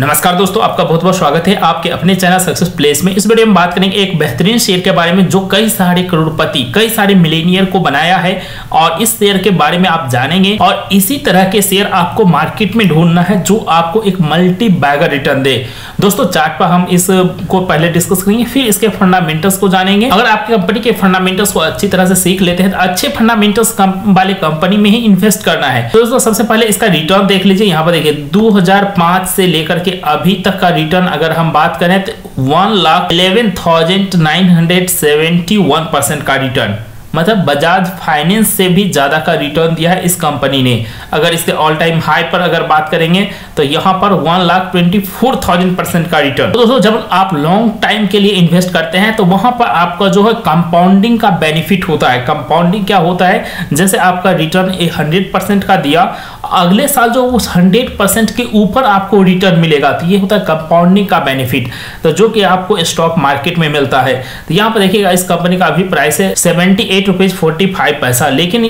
नमस्कार दोस्तों, आपका बहुत बहुत स्वागत है आपके अपने चैनल सक्सेस प्लेस में। इस वीडियो में बात करेंगे एक बेहतरीन शेयर के बारे में जो कई सारे करोड़पति, कई सारे मिलेनियर को बनाया है और इस शेयर के बारे में आप जानेंगे और इसी तरह के शेयर आपको मार्केट में ढूंढना है जो आपको एक मल्टी बैगर रिटर्न दे। दोस्तों चार्ट पर हम इसको पहले डिस्कस करेंगे, फिर इसके फंडामेंटल्स को जानेंगे। अगर आपकी कंपनी के फंडामेंटल्स को अच्छी तरह से सीख लेते हैं तो अच्छे फंडामेंटल्स वाले कंपनी में ही इन्वेस्ट करना है। दोस्तों, सबसे पहले इसका रिटर्न देख लीजिए। यहाँ पर देखिए 2005 से लेकर के अभी तक का रिटर्न अगर हम बात करें तो one lakh eleven thousand nine hundred seventy one percent का रिटर्न मतलब बजाज फाइनेंस से भी ज़्यादा का रिटर्न दिया है इस कंपनी ने। अगर इसके ऑल टाइम हाई पर अगर बात करेंगे तो यहाँ पर one lakh twenty four thousand percent का रिटर्न तो दोस्तों, जब आप लॉन्ग टाइम के लिए इन्वेस्ट करते हैं तो वहाँ पर आपका जो है कंपाउंडिंग का बेनिफिट होता है। कंपाउंडिंग क्या होता है? जैसे आपका रिटर्न हंड्रेड का दिया अगले साल जो उस हंड्रेड परसेंट के ऊपर आपको रिटर्न मिलेगा तो ये होता है कंपाउंडिंग का बेनिफिट तो जो कि आपको स्टॉक मार्केट में मिलता है। तो यहाँ पर देखिएगा, इस कंपनी का अभी प्राइस है seventy eight rupees forty five पैसा लेकिन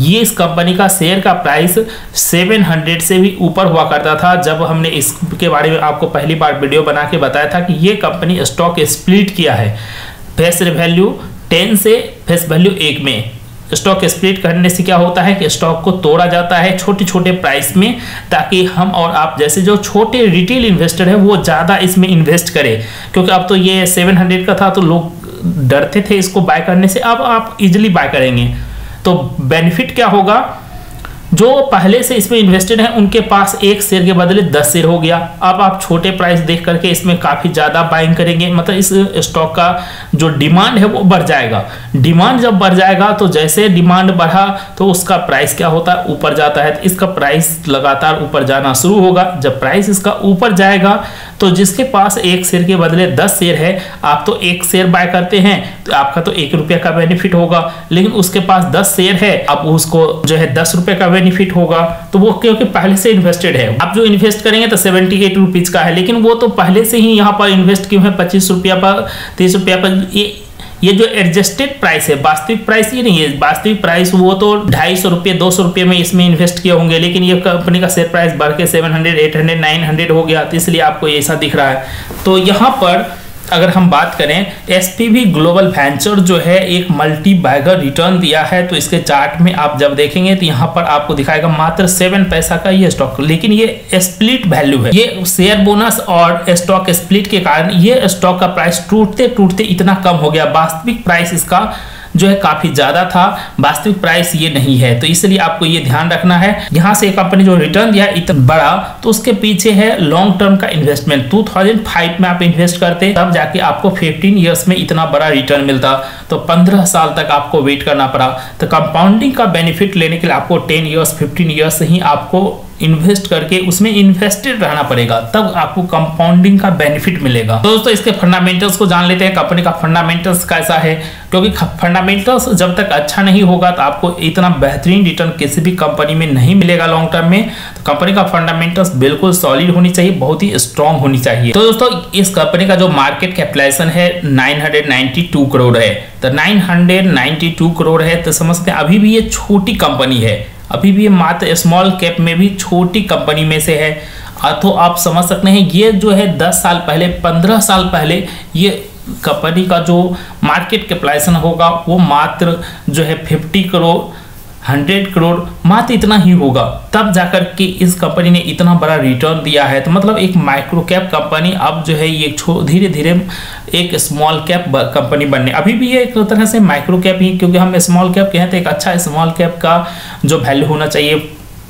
ये इस कंपनी का शेयर का प्राइस 700 से भी ऊपर हुआ करता था, जब हमने इसके बारे में आपको पहली बार वीडियो बना के बताया था कि ये कंपनी स्टॉक स्प्लिट किया है। फेस वैल्यू 10 से फेस वैल्यू एक में। स्टॉक स्प्लिट करने से क्या होता है कि स्टॉक को तोड़ा जाता है छोटे छोटे प्राइस में, ताकि हम और आप जैसे जो छोटे रिटेल इन्वेस्टर है, वो ज़्यादा इसमें इन्वेस्ट करें। क्योंकि अब तो ये 700 का था तो लोग डरते थे इसको बाय करने से, अब आप इजिली बाय करेंगे। तो बेनिफिट क्या होगा? जो पहले से इसमें इन्वेस्टेड हैं, उनके पास एक शेयर के बदले दस शेयर हो गया। अब आप छोटे प्राइस देख करके इसमें काफ़ी ज़्यादा बाइंग करेंगे। मतलब इस स्टॉक का जो डिमांड है, वो बढ़ जाएगा। डिमांड जब बढ़ जाएगा तो जैसे डिमांड बढ़ा तो उसका प्राइस क्या होता है? ऊपर जाता है। तो इसका प्राइस लगातार ऊपर जाना शुरू होगा। जब प्राइस इसका ऊपर जाएगा तो जिसके पास एक शेयर के बदले दस शेयर है, आप तो एक शेयर बाय करते हैं तो आपका तो एक रुपये का बेनिफिट होगा। लेकिन उसके पास दस शेयर है, अब उसको जो है दस रुपये का बेनिफिट होगा। तो वो क्योंकि पहले से इन्वेस्टेड है। आप जो इन्वेस्ट करेंगे तो सेवेंटी एट रुपीज़ का है, लेकिन वो तो पहले से ही यहाँ पर इन्वेस्ट क्यों है? पच्चीस रुपया पर, तीस रुपया पर, ये ये जो एडजस्टेड प्राइस है, वास्तविक प्राइस ये नहीं है। वास्तविक प्राइस वो तो ढाई सौ रुपये, दो सौ रुपये में इसमें इन्वेस्ट किए होंगे, लेकिन ये कंपनी का शेयर प्राइस बढ़ के seven hundred eight hundred nine hundred हो गया तो इसलिए आपको ऐसा दिख रहा है। तो यहाँ पर अगर हम बात करें एसपीवी ग्लोबल वेंचर जो है, एक मल्टी बैगर रिटर्न दिया है। तो इसके चार्ट में आप जब देखेंगे तो यहाँ पर आपको दिखाएगा मात्र सेवन पैसा का ये स्टॉक लेकिन ये स्प्लिट वैल्यू है। ये शेयर बोनस और स्टॉक स्प्लिट के कारण ये स्टॉक का प्राइस टूटते टूटते इतना कम हो गया। वास्तविक प्राइस इसका जो है काफ़ी ज़्यादा था। वास्तविक प्राइस ये नहीं है। तो इसलिए आपको ये ध्यान रखना है। यहाँ से कंपनी जो रिटर्न दिया इतना बड़ा तो उसके पीछे है लॉन्ग टर्म का इन्वेस्टमेंट 2005 में आप इन्वेस्ट करते तब जाके आपको फिफ्टीन ईयर्स में इतना बड़ा रिटर्न मिलता। तो 15 साल तक आपको वेट करना पड़ा। तो कंपाउंडिंग का बेनिफिट लेने के लिए आपको 10 इयर्स 15 इयर्स ही आपको इन्वेस्ट करके उसमें इन्वेस्टेड रहना पड़ेगा। तब आपको कंपाउंडिंग का बेनिफिट मिलेगा। तो दोस्तों, इसके फंडामेंटल्स को जान लेते हैं। कंपनी का फंडामेंटल्स कैसा है? क्योंकि फंडामेंटल्स जब तक अच्छा नहीं होगा तो आपको इतना बेहतरीन रिटर्न किसी भी कंपनी में नहीं मिलेगा लॉन्ग टर्म में। तो कंपनी का फंडामेंटल्स बिल्कुल सॉलिड होनी चाहिए, बहुत ही स्ट्रॉन्ग होनी चाहिए। तो दोस्तों, इस कंपनी का जो मार्केट कैपिटलाइजेशन है नाइन करोड़ है। तो 992 करोड़ है तो समझते हैं, अभी भी ये छोटी कंपनी है। अभी भी ये मात्र स्मॉल कैप में भी छोटी कंपनी में से है। तो आप समझ सकते हैं, ये जो है दस साल पहले, पंद्रह साल पहले, ये कंपनी का जो मार्केट कैपिटलाइजेशन होगा, वो मात्र जो है फिफ्टी करोड़ हंड्रेड करोड़ मात्र इतना ही होगा। तब जाकर के इस कंपनी ने इतना बड़ा रिटर्न दिया है। तो मतलब एक माइक्रो कैप कंपनी अब जो है ये धीरे धीरे एक स्मॉल कैप कंपनी बनने। अभी भी ये एक तरह से माइक्रो कैप ही, क्योंकि हम स्मॉल कैप कहते हैं एक अच्छा स्मॉल कैप का जो वैल्यू होना चाहिए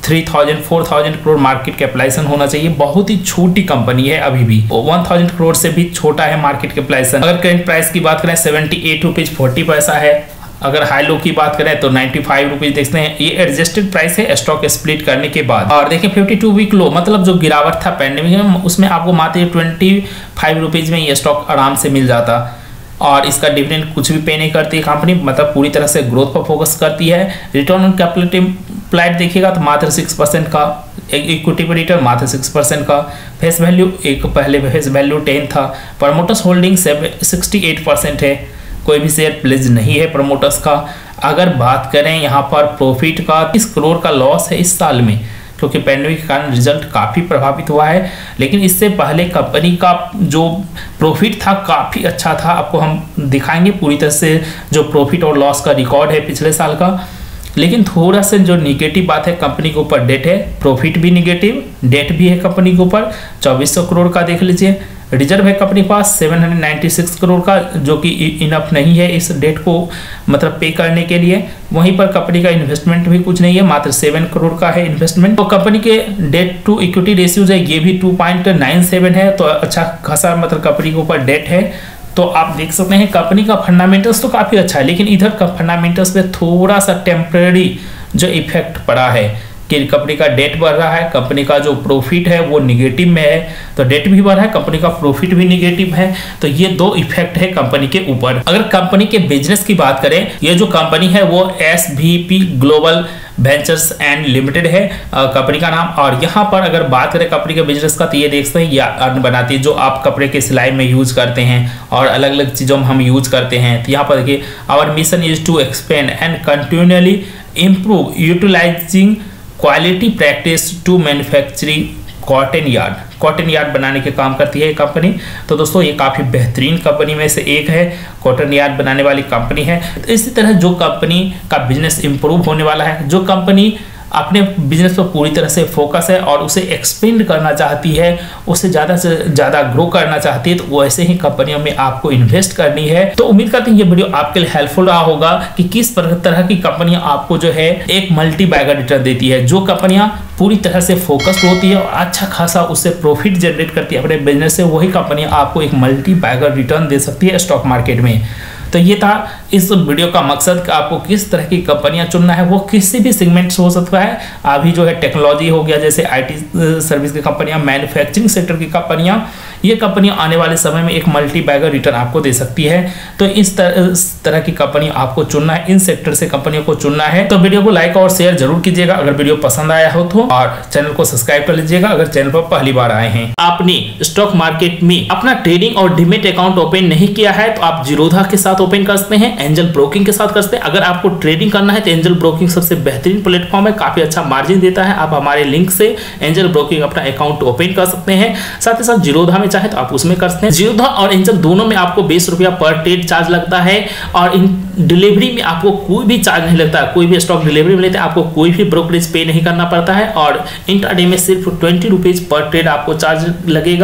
three thousand four thousand crore market capitalisation होना चाहिए। बहुत ही छोटी कंपनी है अभी भी। वन थाउज़ेंड करोड़ से भी छोटा है मार्केट कैपिटलाइजेशन अगर करेंट प्राइस की बात करें सेवेंटी एट रुपीज़ फोर्टी पैसा है। अगर हाई लो की बात करें तो नाइन्टी फाइव रुपीज़ देखते हैं। ये एडजस्टेड प्राइस है स्टॉक स्प्लिट करने के बाद। और देखिए फिफ्टी टू वीक लो मतलब जो गिरावट था पैंडेमिक में, उसमें आपको मात्र ट्वेंटी फाइव रुपीज़ में ये स्टॉक आराम से मिल जाता। और इसका डिविडेंड कुछ भी पे नहीं करती कंपनी मतलब पूरी तरह से ग्रोथ पर फोकस करती है। रिटर्न ऑन कैपिटल प्लाइट देखिएगा तो मात्र सिक्स परसेंट का इक्विटी पर रिटर्न मात्र सिक्स परसेंट का। फेस वैल्यू एक पहले फेस वैल्यू टेन था। Promoters holding sixty eight percent है। कोई भी शेयर प्लेज नहीं है प्रमोटर्स का। अगर बात करें यहाँ पर प्रॉफिट का, इस करोड़ का लॉस है इस साल में, क्योंकि पैंडमिक के कारण रिज़ल्ट काफ़ी प्रभावित हुआ है। लेकिन इससे पहले कंपनी का जो प्रॉफिट था काफ़ी अच्छा था। आपको हम दिखाएँगे पूरी तरह से जो प्रॉफिट और लॉस का रिकॉर्ड है पिछले साल का। लेकिन थोड़ा सा जो निगेटिव बात है कंपनी के ऊपर डेट है प्रॉफिट भी निगेटिव डेट भी है कंपनी के ऊपर, चौबीस करोड़ का देख लीजिए। रिज़र्व है कंपनी पास 796 करोड़ का, जो कि इनफ नहीं है इस डेट को मतलब पे करने के लिए। वहीं पर कंपनी का इन्वेस्टमेंट भी कुछ नहीं है, मात्र सेवन करोड़ का है इन्वेस्टमेंट तो कंपनी के डेट टू इक्विटी रेशियोज है, ये भी 2.97 है तो अच्छा खासा मतलब कंपनी के ऊपर डेट है। तो आप देख सकते हैं कंपनी का फंडामेंटल्स तो काफ़ी अच्छा है, लेकिन इधर का फंडामेंटल्स पे थोड़ा सा टेम्प्रेरी जो इफ़ेक्ट पड़ा है कि कंपनी का डेट बढ़ रहा है कंपनी का जो प्रॉफिट है वो निगेटिव में है। तो डेट भी बढ़ रहा है कंपनी का प्रॉफिट भी निगेटिव है। तो ये दो इफ़ेक्ट है कंपनी के ऊपर। अगर कंपनी के बिज़नेस की बात करें, ये जो कंपनी है वो S global ventures and limited है कंपनी का नाम। और यहाँ पर अगर बात करें कंपनी के बिज़नेस का तो ये देखते हैं, या अर्न बनाती है, जो आप कपड़े के सिलाई में यूज़ करते हैं और अलग अलग चीज़ों में हम यूज़ करते हैं। तो यहाँ पर देखिए our mission is to expand and continuously improve utilizing quality practice to manufacturing cotton yard. Cotton yard बनाने के काम करती है ये कंपनी। तो दोस्तों, ये काफ़ी बेहतरीन कंपनी में से एक है। कॉटन यार्ड बनाने वाली कंपनी है। तो इसी तरह जो कंपनी का बिज़नेस इंप्रूव होने वाला है, जो कंपनी अपने बिज़नेस पर पूरी तरह से फोकस है और उसे एक्सपेंड करना चाहती है, उसे ज़्यादा से ज़्यादा ग्रो करना चाहती है तो वैसे ही कंपनियों में आपको इन्वेस्ट करनी है। तो उम्मीद करते हैं ये वीडियो आपके लिए हेल्पफुल रहा होगा कि किस तरह की कंपनियाँ आपको जो है एक मल्टी बैगर रिटर्न देती है। जो कंपनियाँ पूरी तरह से फोकस्ड होती है और अच्छा खासा उससे प्रॉफिट जनरेट करती है अपने बिज़नेस से, वही कंपनियाँ आपको एक मल्टी बैगर रिटर्न दे सकती है स्टॉक मार्केट में। तो ये था इस वीडियो का मकसद कि आपको किस तरह की कंपनियाँ चुनना है, वो किसी भी सेगमेंट से हो सकता है। अभी जो है टेक्नोलॉजी हो गया, जैसे आईटी सर्विस की कंपनियाँ मैन्युफैक्चरिंग सेक्टर की कंपनियाँ ये कंपनियाँ आने वाले समय में एक मल्टी बैगर रिटर्न आपको दे सकती है। तो इस तरह इस तरह की कंपनी आपको चुनना है, इन सेक्टर से कंपनियों को चुनना है। तो वीडियो को लाइक और शेयर ज़रूर कीजिएगा। अगर वीडियो पसंद आया हो तो और चैनल को सब्सक्राइब कर लीजिएगा। अगर चैनल पर पहली बार आए हैं। आपने स्टॉक मार्केट में अपना ट्रेडिंग और डिमेट अकाउंट ओपन नहीं किया है तो आप जीरोधा के साथ ओपन कर सकते हैं एंजल ब्रोकिंग के साथ कर सकते हैं। अगर आपको ट्रेडिंग करना है तो एंजल ब्रोकिंग सबसे बेहतरीन प्लेटफॉर्म है। काफ़ी अच्छा मार्जिन देता है। आप हमारे लिंक से एंजल ब्रोकिंग अपना अकाउंट ओपन कर सकते हैं। साथ ही साथ जीरोधा में चाहे तो आप उसमें कर सकते हैं। जियोधा और एंजल दोनों में आपको बीस रुपया पर ट्रेड चार्ज लगता है और इन डिलीवरी में आपको कोई भी चार्ज नहीं लगता। कोई भी स्टॉक डिलीवरी में लेते हैं, आपको कोई भी ब्रोकरेज पे नहीं करना पड़ता है और इंटरडे में सिर्फ़ ट्वेंटी पर ट्रेड आपको चार्ज लगेगा।